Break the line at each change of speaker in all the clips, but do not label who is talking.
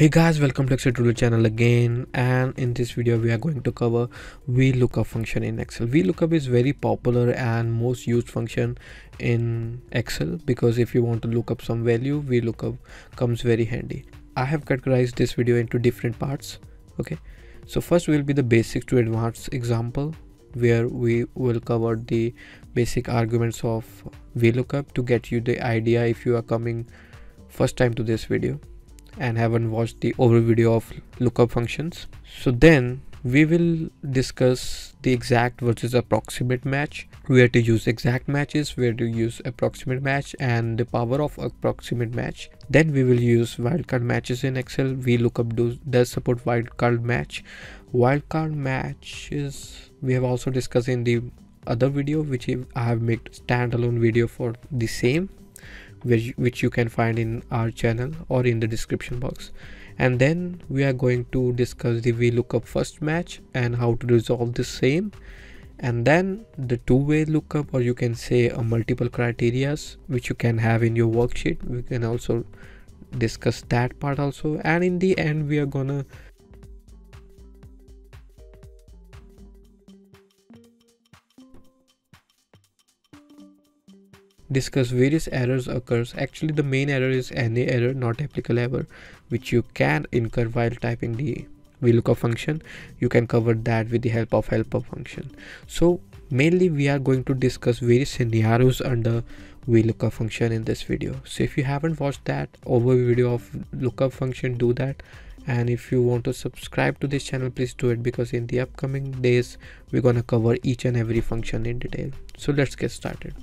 hey guys welcome to excel tutorial channel again. And in this video we are going to cover vlookup function in excel. Vlookup is very popular and most used function in excel because if you want to look up some value vlookup comes very handy. I have categorized this video into different parts okay? So first will be the basic to advanced example where we will cover the basic arguments of vlookup to get you the idea if you are coming first time to this video and haven't watched the overview video of lookup functions. So then we will discuss the exact versus approximate match where to use exact matches where to use approximate match and the power of approximate match. Then we will use wildcard matches in excel. Vlookup do, does support wildcard match. Wildcard matches we have also discussed in the other video which i have made standalone video for the same which, which you can find in our channel or in the description box. And then we are going to discuss the vlookup first match and how to resolve the same. And then the two-way lookup or you can say a multiple criterias which you can have in your worksheet. We can also discuss that part also. And in the end we are gonna discuss various errors occurs. Actually the main error is any error not applicable ever which you can incur while typing the vlookup function. You can cover that with the help of helper function. So mainly we are going to discuss various scenarios under vlookup function in this video. So if you haven't watched that overview video of lookup function do that. And if you want to subscribe to this channel please do it because in the upcoming days we're gonna cover each and every function in detail. So let's get started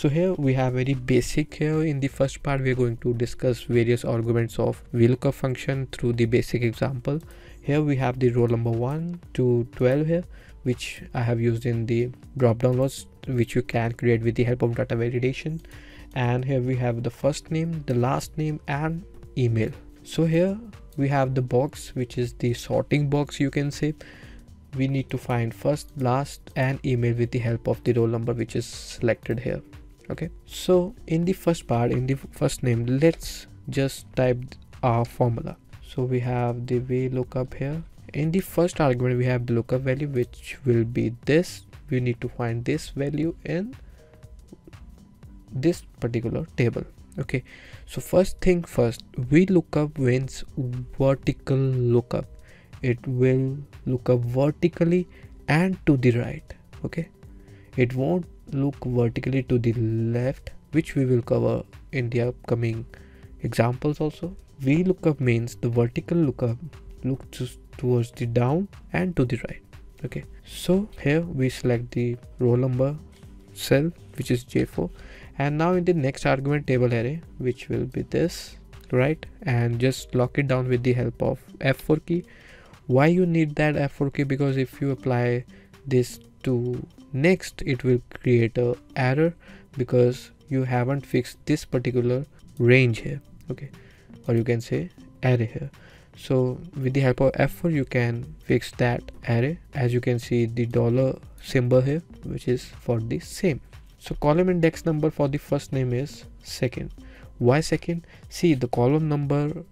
so here we have very basic here. In the first part we are going to discuss various arguments of VLOOKUP function through the basic example. Here we have the roll number 1 to 12 here which I have used in the drop down list which you can create with the help of data validation. And here we have the first name the last name and email. So here we have the box which is the sorting box you can say. We need to find first last and email with the help of the roll number which is selected here okay. So in the first part in the first name let's just type our formula. So we have the VLOOKUP here. In the first argument we have the lookup value which will be this. We need to find this value in this particular table. Okay. So first thing first we VLOOKUP wins vertical lookup. It will look up vertically and to the right. Okay. It won't look vertically to the left which we will cover in the upcoming examples also. VLOOKUP means the vertical lookup looks towards the down and to the right. Okay. So here we select the row number cell which is j4 and now in the next argument table array which will be this right? And just lock it down with the help of f4 key. Why you need that f4 key? Because if you apply this to next it will create a error because you haven't fixed this particular range here okay? Or you can say array here. So with the help of f4 you can fix that array. As you can see the dollar symbol here which is for the same. So column index number for the first name is second. Why second? See the column number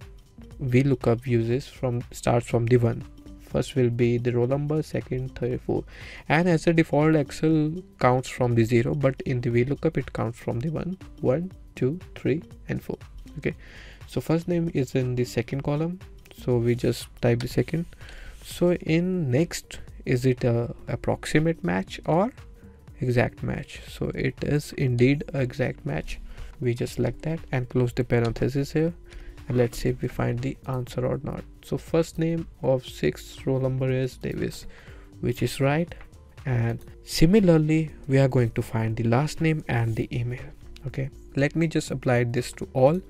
VLOOKUP uses from starts from the one first will be the roll number second third and as a default excel counts from the zero but in the vlookup it counts from the one one two three and four. Okay. So first name is in the second column. So we just type the second. So in next is it a approximate match or exact match? So it is indeed exact match. We just select that and close the parenthesis here. And let's see if we find the answer or not so first name of sixth roll number is davis which is right. And similarly we are going to find the last name and the email. Okay let me just apply this to all.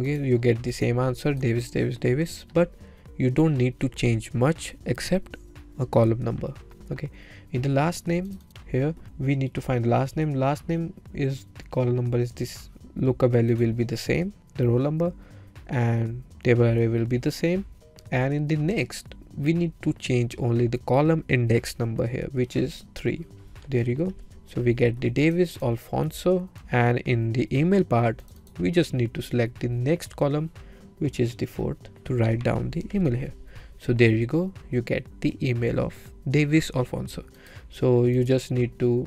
Okay you get the same answer davis davis davis but you don't need to change much except a column number. Okay in the last name here we need to find last name. Last name is the column number is this lookup value will be the same the roll number and table array will be the same and in the next we need to change only the column index number here which is 3 there you go. So we get the davis alfonso and in the email part we just need to select the next column which is the fourth to write down the email here. So there you go. You get the email of davis alfonso. So you just need to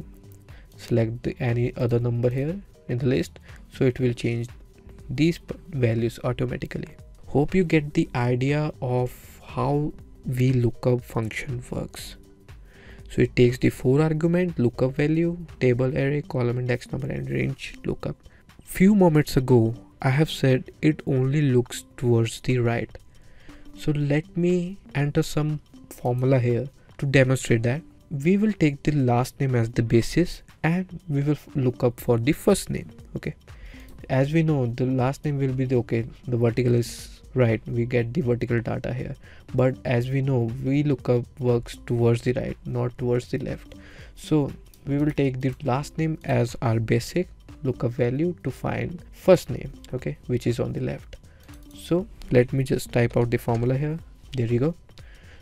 select the, any other number here in the list. So it will change these values automatically hope you get the idea of how VLOOKUP function works. So it takes the four argument lookup value table array column index number and range lookup. Few moments ago i have said it only looks towards the right. So let me enter some formula here to demonstrate that. We will take the last name as the basis and we will look up for the first name okay? As we know the last name will be the okay the vertical is right we get the vertical data here. But as we know VLOOKUP works towards the right not towards the left. So we will take the last name as our basic lookup value to find first name okay which is on the left. So let me just type out the formula here. There you go.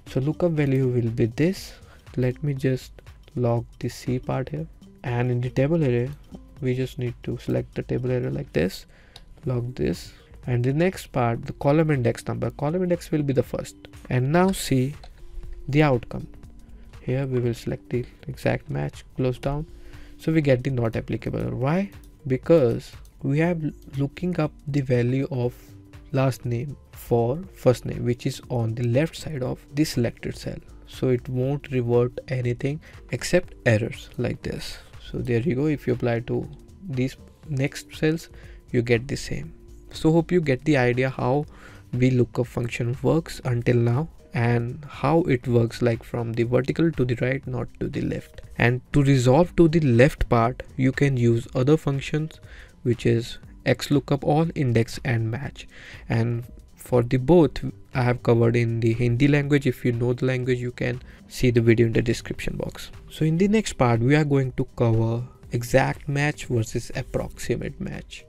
So lookup value will be this. Let me just log the c part here. And in the table array we just need to select the table array like this. Log this and the next part the column index number. Column index will be the first. And now see the outcome. Here we will select the exact match close down. So we get the not applicable. Why? Because we have looking up the value of last name for first name which is on the left side of the selected cell. So it won't revert anything except errors like this. So there you go. If you apply to these next cells you get the same so hope you get the idea how VLOOKUP function works until now and how it works like from the vertical to the right not to the left. And to resolve to the left part you can use other functions which is xlookup all index and match. And for the both i have covered in the hindi language. If you know the language you can see the video in the description box. So in the next part we are going to cover exact match versus approximate match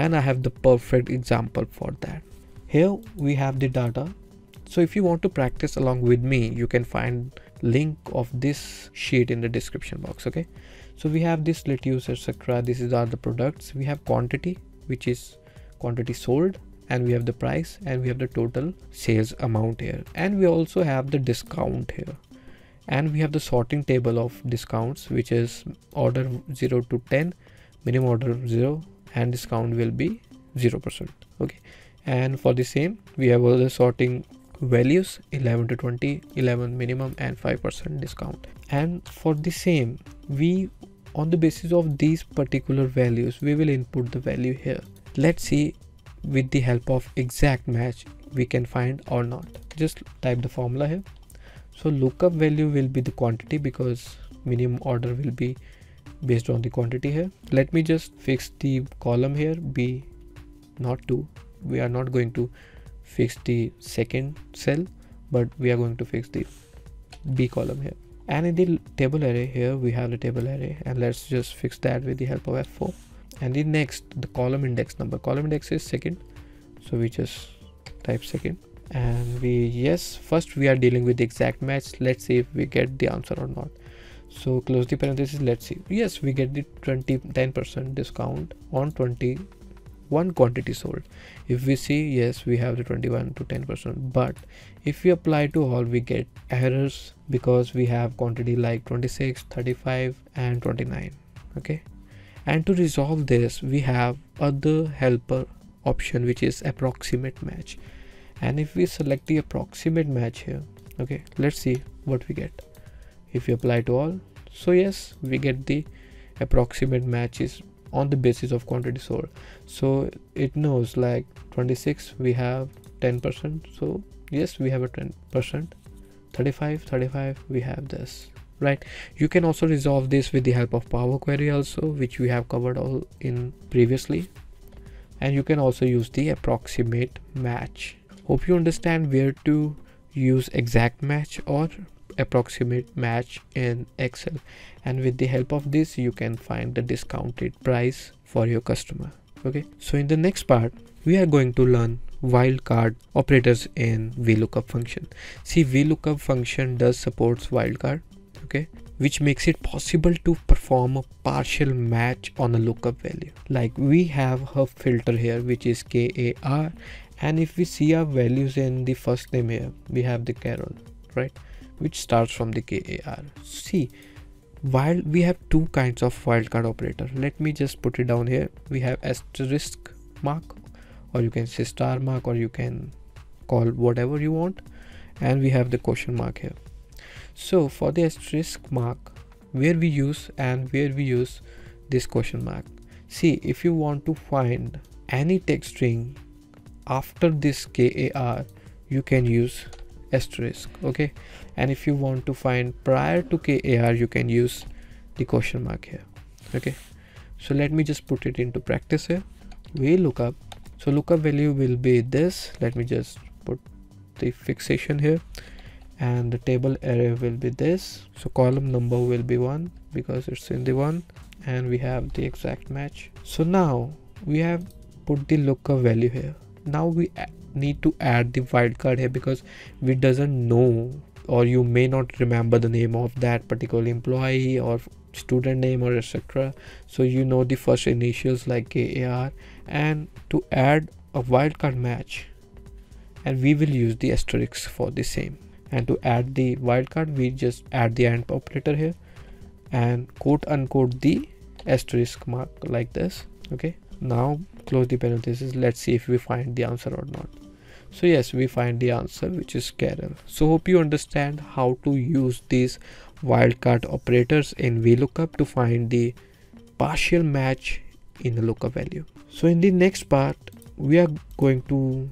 and i have the perfect example for that. Here we have the data. So if you want to practice along with me you can find link of this sheet in the description box okay? So we have this lettuce etc this is are the products. We have quantity which is quantity sold and we have the price and we have the total sales amount here. And we also have the discount here. And we have the sorting table of discounts which is order 0 to 10 minimum order 0 and discount will be 0% okay. And for the same we have other sorting values 11 to 20 11 minimum and 5% discount. And for the same we on the basis of these particular values we will input the value here. Let's see with the help of exact match we can find or not. Just type the formula here. So lookup value will be the quantity because minimum order will be based on the quantity here. Let me just fix the column here. B not 2 we are not going to fix the second cell but we are going to fix the b column here. And in the table array here we have the table array and let's just fix that with the help of f4 and the next the column index number. Column index is second so we just type second. And we yes first we are dealing with the exact match. Let's see if we get the answer or not so close the parenthesis let's see. Yes we get the 20 10 percent discount on 21 quantity sold. If we see yes we have the 21 to 10 percent. But if we apply to all we get errors because we have quantity like 26 35 and 29 okay? And to resolve this we have other helper option which is approximate match. And if we select the approximate match here okay let's see what we get if we apply to all. So yes we get the approximate matches on the basis of quantity sold. So it knows like 26 we have 10 percent. So yes we have a 10 percent. 35 35 we have this right? You can also resolve this with the help of power query also which we have covered all in previously. And you can also use the approximate match. Hope you understand where to use exact match or approximate match in excel. And with the help of this you can find the discounted price for your customer. Okay? So in the next part we are going to learn wildcard operators in VLOOKUP function. See VLOOKUP function does supports wildcard okay? Which makes it possible to perform a partial match on a lookup value. Like we have a filter here which is kar and if we see our values in the first name here we have the carol right which starts from the kar see while we have two kinds of wildcard operator. Let me just put it down here. We have asterisk mark or you can say star mark or you can call whatever you want. And we have the question mark here. So for the asterisk mark where we use and where we use this question mark. See if you want to find any text string after this kar you can use asterisk okay and if you want to find prior to kar you can use the question mark here. Okay? So let me just put it into practice here. VLOOKUP. So lookup value will be this. Let me just put the fixation here. And the table array will be this. So column number will be one because it's in the one. And we have the exact match. So now we have put the lookup value here. Now we need to add the wildcard here because we doesn't know or you may not remember the name of that particular employee or student name or etc so you know the first initials like KAR and to add a wildcard match. And we will use the asterisk for the same. And to add the wildcard we just add the AND operator here and quote unquote the asterisk mark like this. Okay. Now close the parenthesis. Let's see if we find the answer or not so yes we find the answer which is Carol. So hope you understand how to use these wildcard operators in VLOOKUP to find the partial match in the lookup value. So in the next part we are going to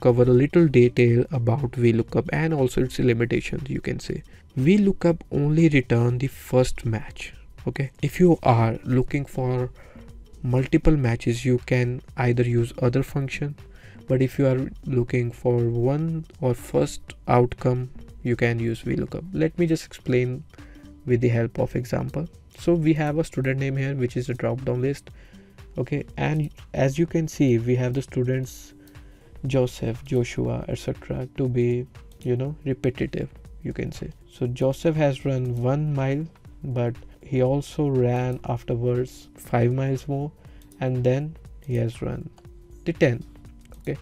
cover a little detail about VLOOKUP and also its limitations you can say. VLOOKUP only return the first match okay? If you are looking for multiple matches you can either use other function but if you are looking for one or first outcome you can use VLOOKUP. Let me just explain with the help of example. So we have a student name here which is a drop down list. Okay and as you can see we have the students joseph joshua etc to be you know repetitive you can say. So joseph has run one mile but he also ran afterwards five miles more and then he has run the 10 okay.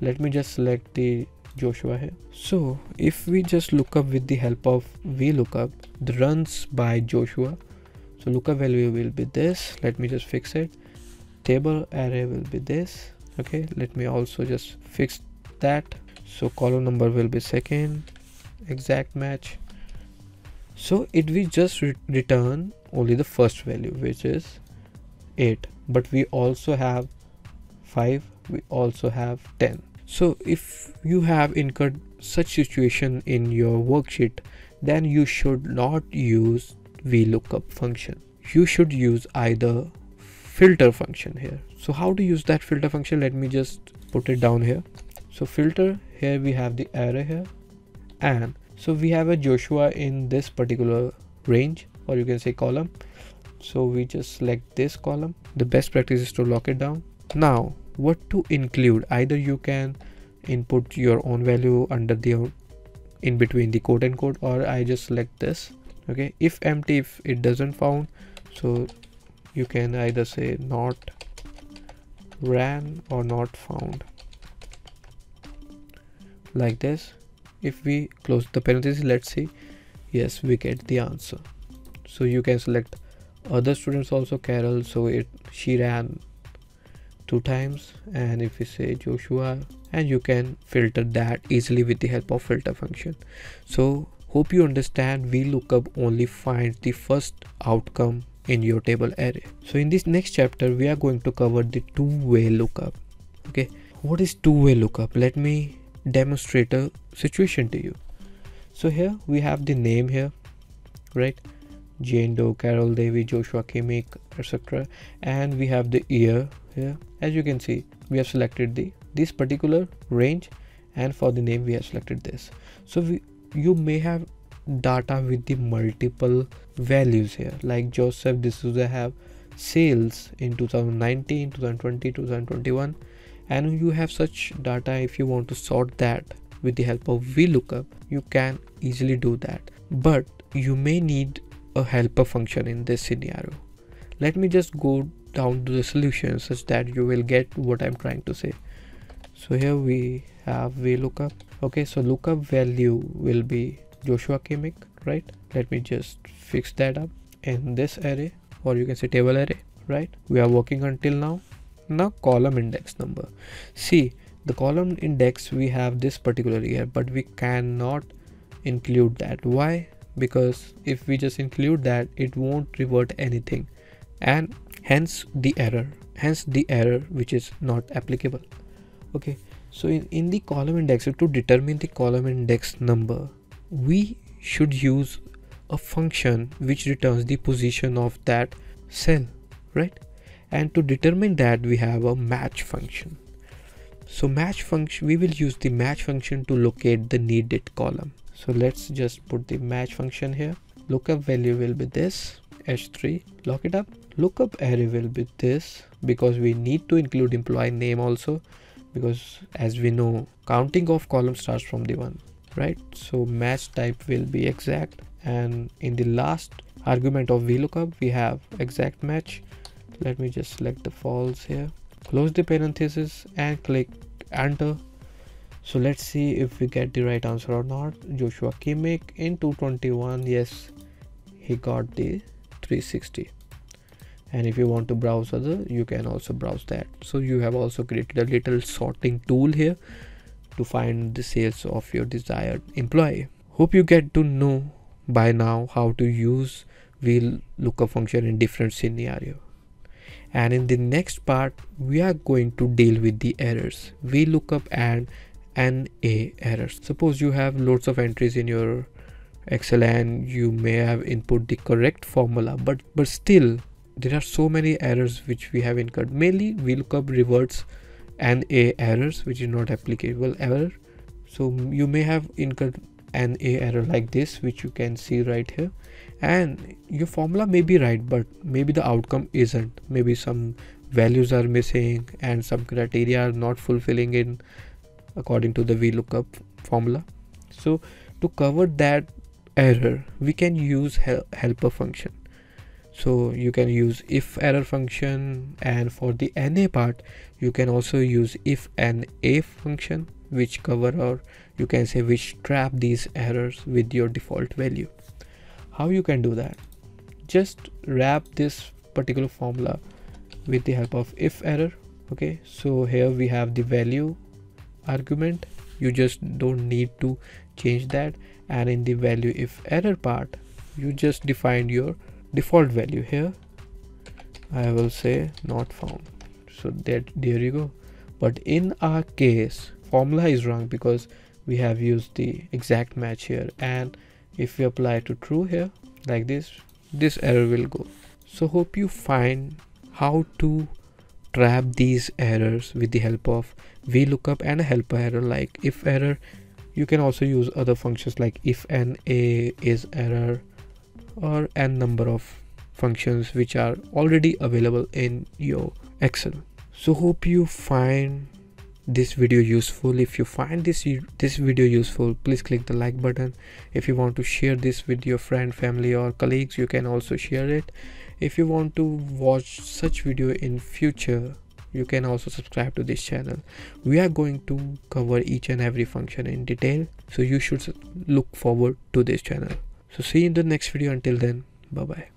Let me just select the joshua here. So if we just look up with the help of vlookup the runs by joshua. So lookup value will be this. Let me just fix it. Table array will be this. Okay. Let me also just fix that. So column number will be second. Exact match. So it will just re return only the first value which is 8 but we also have 5 we also have 10 so if you have incurred such situation in your worksheet then you should not use vlookup function. You should use either filter function here. So how to use that filter function? Let me just put it down here. So filter here we have the array here. And so we have a joshua in this particular range or you can say column. So we just select this column. The best practice is to lock it down. Now what to include. Either you can input your own value under the in between the quote and quote or i just select this. Okay if empty if it doesn't found so you can either say not ran or not found. Like this. If we close the parenthesis let's see. Yes we get the answer. So you can select other students also carol. So it she ran two times and if we say joshua and you can filter that easily with the help of filter function. So hope you understand VLOOKUP only finds the first outcome in your table array. So in this next chapter we are going to cover the two-way lookup okay? What is two-way lookup? Let me demonstrate a situation to you. So here we have the name here right? Jane Doe, Carol Davy, Joshua Kimmich, etc. And we have the year here. As you can see, we have selected the this particular range and for the name we have selected this. So we, you may have data with the multiple values here like Joseph this D'Souza have sales in 2019, 2020, 2021 and you have such data if you want to sort that with the help of VLOOKUP you can easily do that but you may need a helper function in this scenario let me just go down to the solution such that you will get what i'm trying to say. So here we have VLOOKUP okay so lookup value will be Joshua Kimmich right? Let me just fix that up in this array or you can say table array right? We are working until now. Now column index number. See the column index we have this particular here but we cannot include that. Why? Because if we just include that it won't revert anything. And hence the error. Hence the error which is not applicable. Okay. So in, in the column index to determine the column index number we should use a function which returns the position of that cell right? And to determine that we have a match function. So match function we will use the match function to locate the needed column. So let's just put the match function here. Lookup value will be this h3 lock it up lookup array will be this because we need to include employee name also because as we know counting of column starts from the one right? So match type will be exact and in the last argument of vlookup we have exact match. Let me just select the false here. Close the parenthesis and click enter. So let's see if we get the right answer or not. Joshua kimmich in 221 yes he got the 360 and if you want to browse other you can also browse that. So you have also created a little sorting tool here to find the sales of your desired employee. Hope you get to know by now how to use VLOOKUP function in different scenario. And in the next part we are going to deal with the errors VLOOKUP and NA errors. Suppose you have loads of entries in your excel and you may have input the correct formula but but still there are so many errors which we have incurred. Mainly VLOOKUP reverts NA errors which is not applicable error so you may have incurred an a error like this which you can see right here. And your formula may be right but maybe the outcome isn't. Maybe some values are missing and some criteria are not fulfilling in according to the VLOOKUP formula. So to cover that error we can use hel helper function so you can use if error function and for the na part you can also use if and a function which cover or you can say which trap these errors with your default value. How you can do that? Just wrap this particular formula with the help of if error okay? So here we have the value argument. You just don't need to change that. And in the value if error part you just defined your default value here I will say not found. So that there you go. But in our case formula is wrong because we have used the exact match here. And if we apply to true here like this this error will go. So hope you find how to trap these errors with the help of VLOOKUP and a helper error like if error. You can also use other functions like if an a is error or n number of functions which are already available in your excel. So hope you find this video useful. If you find this this video useful please click the like button. If you want to share this with your friend family or colleagues you can also share it. If you want to watch such video in future you can also subscribe to this channel. We are going to cover each and every function in detail so you should look forward to this channel so see you in the next video. Until then bye bye